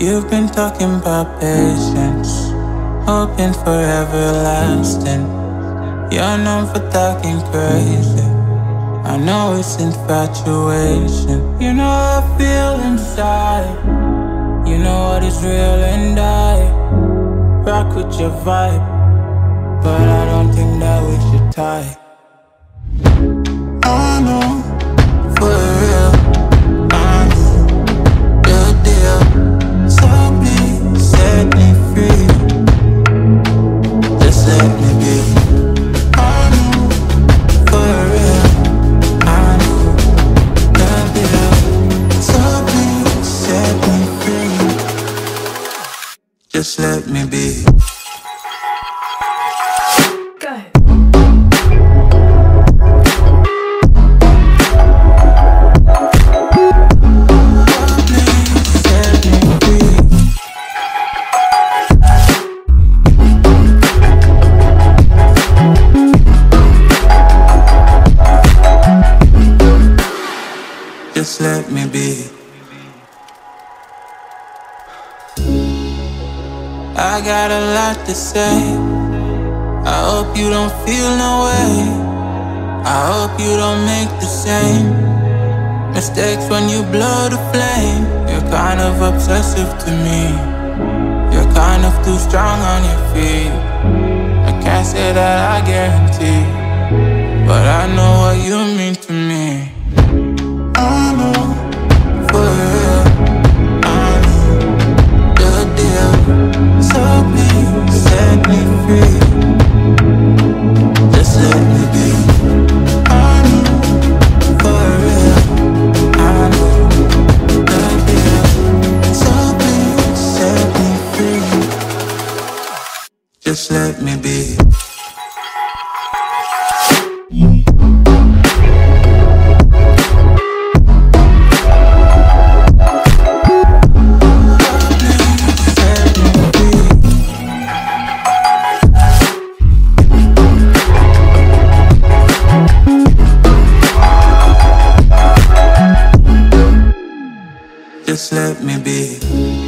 You've been talking about patience, hoping for everlasting. You're known for talking crazy. I know it's infatuation. You know I feel inside. You know what is real and I rock with your vibe. But I don't think that we should tie. Just let me be. Just let me be. I got a lot to say. I hope you don't feel no way. I hope you don't make the same mistakes when you blow the flame. You're kind of obsessive to me. You're kind of too strong on your feet. I can't say that I guarantee, but I know what Just let me be. Just let me be.